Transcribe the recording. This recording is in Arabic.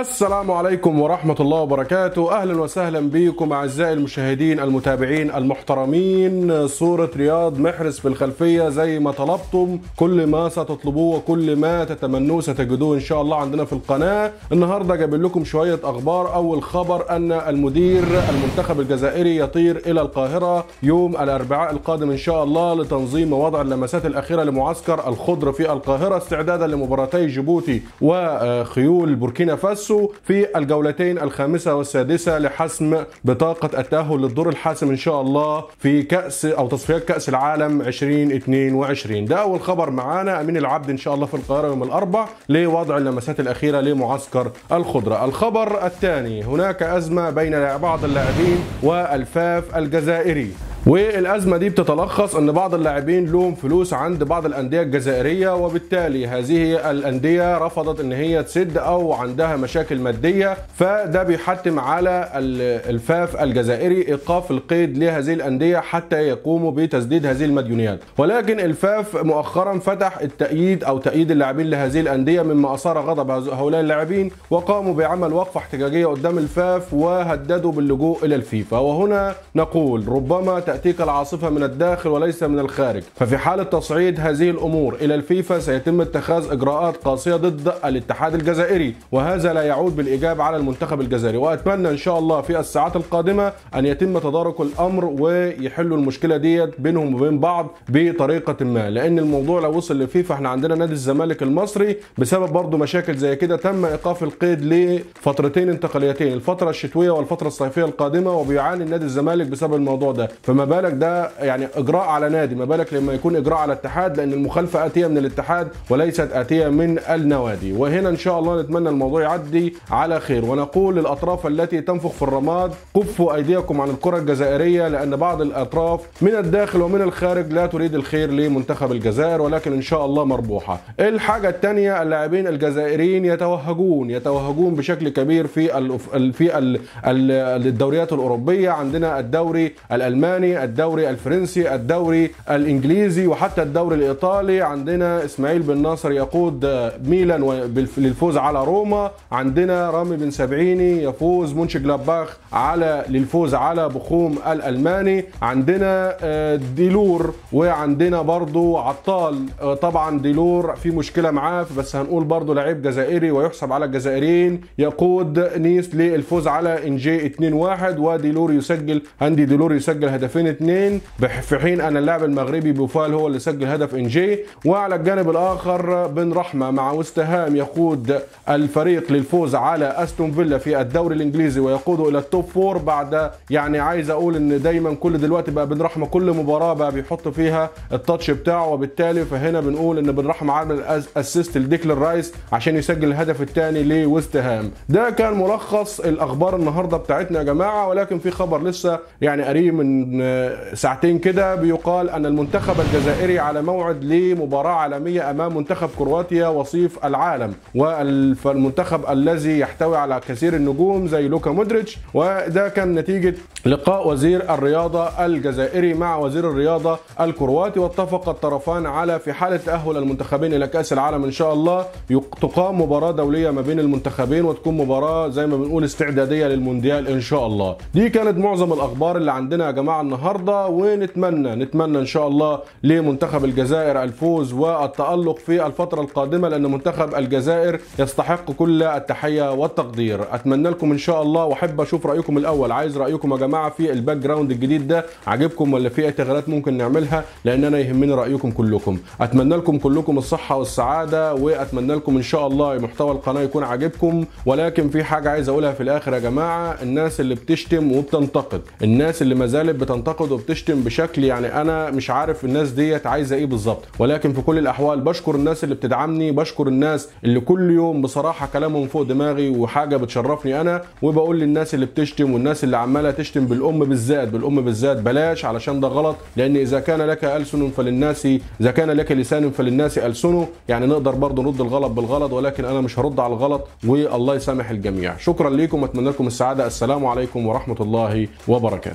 السلام عليكم ورحمة الله وبركاته. أهلا وسهلا بكم أعزائي المشاهدين المتابعين المحترمين. صورة رياض محرز في الخلفية زي ما طلبتم. كل ما ستطلبوه وكل ما تتمنوه ستجدوه إن شاء الله عندنا في القناة. النهاردة جايب لكم شوية أخبار. أول خبر أن المدير المنتخب الجزائري يطير إلى القاهرة يوم الأربعاء القادم إن شاء الله لتنظيم ووضع اللمسات الأخيرة لمعسكر الخضر في القاهرة استعدادا لمباراتي جيبوتي وخيول بوركينا فاسو. في الجولتين الخامسة والسادسة لحسم بطاقة التأهل للدور الحاسم إن شاء الله في كأس أو تصفيات كأس العالم 2022 ده أول خبر معانا. أمين العبد إن شاء الله في القاهرة يوم الأربع لوضع اللمسات الأخيرة لمعسكر الخضرة. الخبر الثاني هناك أزمة بين بعض اللاعبين والفاف الجزائري. والأزمة دي بتتلخص إن بعض اللاعبين لهم فلوس عند بعض الأندية الجزائرية وبالتالي هذه الأندية رفضت إن هي تسد أو عندها مشاكل مادية. فده بيحتم على الفاف الجزائري إيقاف القيد لهذه الأندية حتى يقوموا بتسديد هذه المديونيات. ولكن الفاف مؤخرا فتح التقييد أو تقييد اللاعبين لهذه الأندية مما أثار غضب هؤلاء اللاعبين وقاموا بعمل وقفة احتجاجية قدام الفاف وهددوا باللجوء إلى الفيفا. وهنا نقول ربما تأتيك العاصفة من الداخل وليس من الخارج. ففي حالة تصعيد هذه الأمور إلى الفيفا سيتم اتخاذ إجراءات قاسية ضد الاتحاد الجزائري وهذا لا يعود بالإيجاب على المنتخب الجزائري. وأتمنى إن شاء الله في الساعات القادمة أن يتم تدارك الأمر ويحلوا المشكلة ديت بينهم وبين بعض بطريقة ما. لأن الموضوع لو وصل للفيفا إحنا عندنا نادي الزمالك المصري بسبب برضه مشاكل زي كده تم إيقاف القيد لفترتين انتقاليتين الفترة الشتوية والفترة الصيفية القادمة وبيعاني النادي الزمالك بسبب الموضوع ده. فما بالك ده يعني إجراء على نادي ما بالك لما يكون إجراء على اتحاد لأن المخالفة آتية من الاتحاد وليست آتية من النوادي. وهنا إن شاء الله نتمنى الموضوع يعدي على خير. ونقول للأطراف التي تنفخ في الرماد كفوا أيديكم عن الكرة الجزائرية لأن بعض الأطراف من الداخل ومن الخارج لا تريد الخير لمنتخب الجزائر ولكن إن شاء الله مربوحة. الحاجة الثانية اللاعبين الجزائريين يتوهجون يتوهجون بشكل كبير في في ال الدوريات الأوروبية. عندنا الدوري الألماني الدوري الفرنسي الدوري الإنجليزي وحتى الدوري الإيطالي. عندنا إسماعيل بن ناصر يقود ميلان للفوز على روما. عندنا رامي بن سبعيني يفوز مونشنجلادباخ على للفوز على بوخوم الألماني. عندنا ديلور وعندنا برضو عطال. طبعا ديلور في مشكلة معاه بس هنقول برضو لعيب جزائري ويحسب على الجزائريين. يقود نيس للفوز على أنجيه 2-1 وديلور يسجل عندي ديلور يسجل هدفين اثنين في حين أن اللاعب المغربي بوفال هو اللي سجل هدف أنجيه وعلى الجانب الآخر بن رحمة مع وستهام يقود الفريق للفوز على أستون فيلا في الدوري الإنجليزي ويقوده إلى ال top four بعد يعني عايز أقول إن دايما كل دلوقتي بقى بن رحمة كل مباراة بقى بيحط فيها ال touch بتاعه وبالتالي فهنا بنقول إن بن رحمة عامل assist لديكلر رايس عشان يسجل الهدف الثاني لوستهام ده كان ملخص الأخبار النهارده بتاعتنا يا جماعة ولكن في خبر لسه يعني قريب من ساعتين كده بيقال أن المنتخب الجزائري على موعد لمباراة عالمية أمام منتخب كرواتيا وصيف العالم. والمنتخب الذي يحتوي على كثير النجوم زي لوكا مودريتش وده كان نتيجة لقاء وزير الرياضة الجزائري مع وزير الرياضة الكرواتي واتفق الطرفان على في حالة تأهل المنتخبين إلى كأس العالم إن شاء الله تقام مباراة دولية ما بين المنتخبين وتكون مباراة زي ما بنقول استعدادية للمونديال إن شاء الله. دي كانت معظم الأخبار اللي عندنا يا جماعة النهارده ونتمنى نتمنى إن شاء الله لمنتخب الجزائر الفوز والتألق في الفترة القادمة لأن منتخب الجزائر يستحق كل التحية والتقدير. أتمنى لكم إن شاء الله وأحب أشوف رأيكم الأول. عايز رأيكم يا جماعة في ال background الجديد ده؟ عاجبكم ولا في أي تغييرات ممكن نعملها؟ لأن أنا يهمني رأيكم كلكم. أتمنى لكم كلكم الصحة والسعادة وأتمنى لكم إن شاء الله محتوى القناة يكون عاجبكم. ولكن في حاجة عايز أقولها في الآخر يا جماعة الناس اللي بتشتم وبتنتقد الناس اللي ما زالت بتنتقد. وبتشتم بشكل يعني أنا مش عارف الناس ديت عايزة إيه بالظبط. ولكن في كل الأحوال بشكر الناس اللي بتدعمني بشكر الناس اللي كل يوم بصراحة كلامهم فوق دماغي وحاجة بتشرفني أنا وبقول للناس اللي بتشتم والناس اللي عمالة تشتم بالأم بالذات بالأم بالذات بلاش علشان ده غلط. لأن إذا كان لك ألسن فللناس إذا كان لك لسان فللناس ألسنه يعني نقدر برضه نرد الغلط بالغلط ولكن أنا مش هرد على الغلط والله يسامح الجميع. شكرا ليكم وأتمنى لكم السعادة. السلام عليكم ورحمة الله وبركاته.